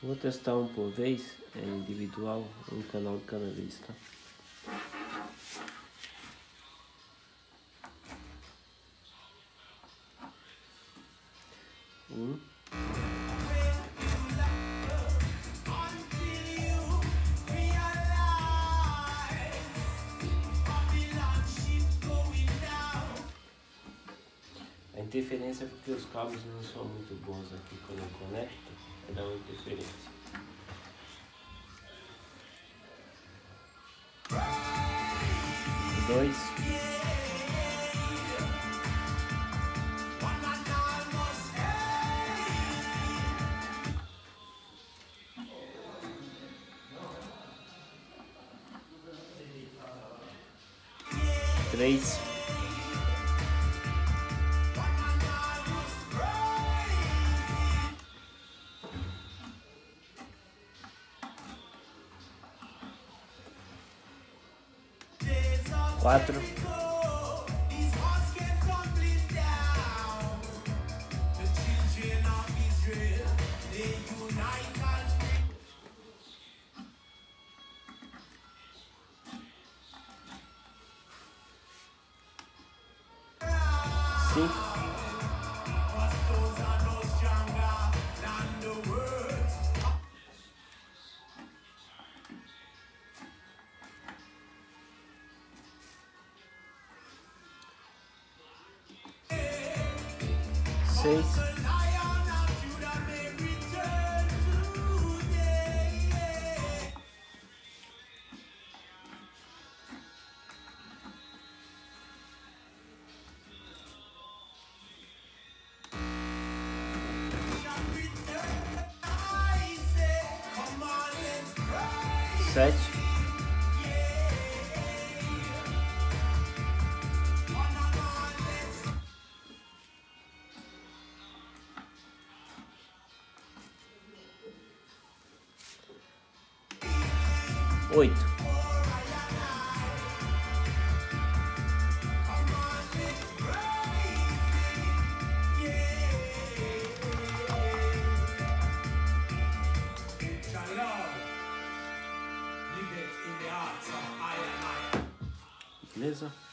Vou testar um por vez, é individual, um canal vez, tá? Um. A interferência é porque os cabos não são muito bons aqui quando eu conecto, dar uma interferência. Dois. Três. Quatro, cinco, vocês. Sete. I. beleza?